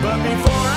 But before